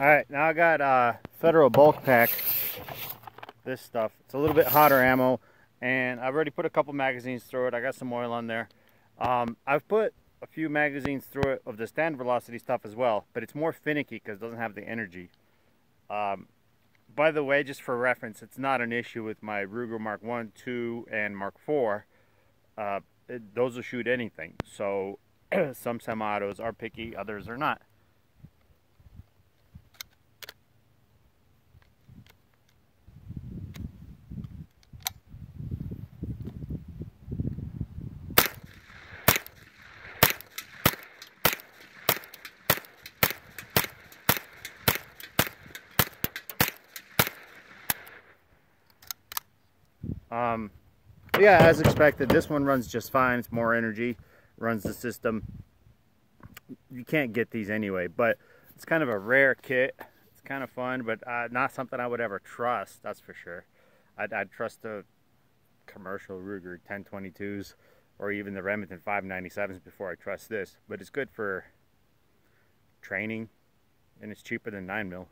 Alright, now I got uh, Federal Bulk Pack, this stuff. It's a little bit hotter ammo, and I've already put a couple magazines through it. I got some oil on there. Um, I've put a few magazines through it of the stand velocity stuff as well, but it's more finicky because it doesn't have the energy. Um, by the way, just for reference, it's not an issue with my Ruger Mark 1, 2, and Mark 4. Uh, those will shoot anything. So some semi-autos are picky, others are not. Um, yeah, as expected, this one runs just fine. It's more energy, runs the system. You can't get these anyway, but it's kind of a rare kit. It's kind of fun, but uh, not something I would ever trust, that's for sure. I'd, I'd trust the commercial Ruger 1022s or even the Remington 597s before I trust this, but it's good for training and it's cheaper than 9 mil.